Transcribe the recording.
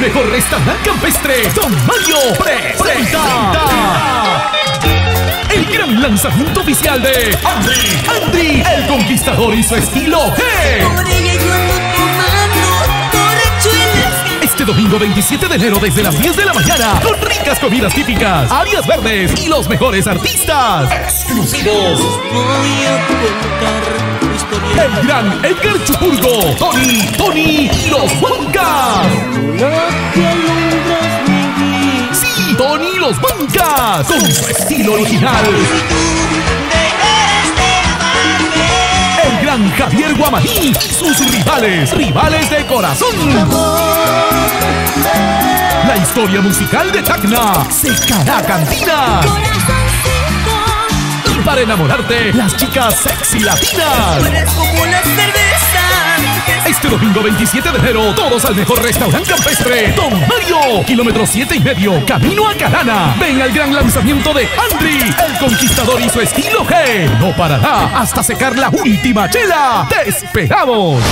Mejor restaurante campestre, Don Mario presenta. El gran lanzamiento oficial de Andy, Andy, el conquistador y su estilo G. Este domingo 27 de enero desde las 10 de la mañana con ricas comidas típicas, áreas verdes y los mejores artistas exclusivos. El gran Edgar Chupurgo, Tony, Tony y los Juancas. Tony y los Juancas con su estilo original. El gran Javier Guamaní y sus rivales, rivales de corazón. La historia musical de Tacna secará cantinas. Y para enamorarte, las chicas sexy latinas. Este domingo 27 de enero, todos al mejor restaurante campestre, Don Mario, kilómetro 7 y medio, camino a Carana. Ven al gran lanzamiento de Andri, el conquistador y su estilo G. No parará hasta secar la última chela. ¡Te esperamos!